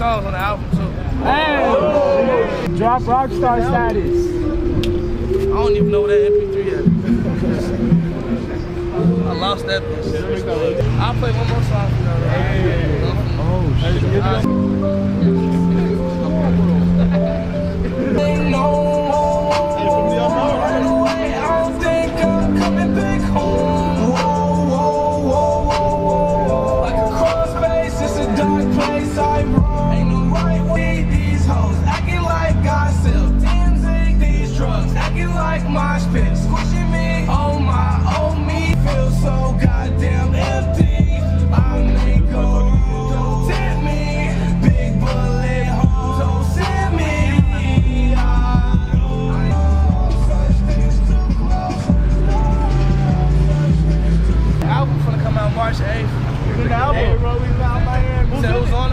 songs on the album too. Hey! Drop rockstar status. I don't even know where that MP3 is. I lost that bitch. I'll play one more song for you. Oh, album. Hey, bro, we found Miami. Said it was on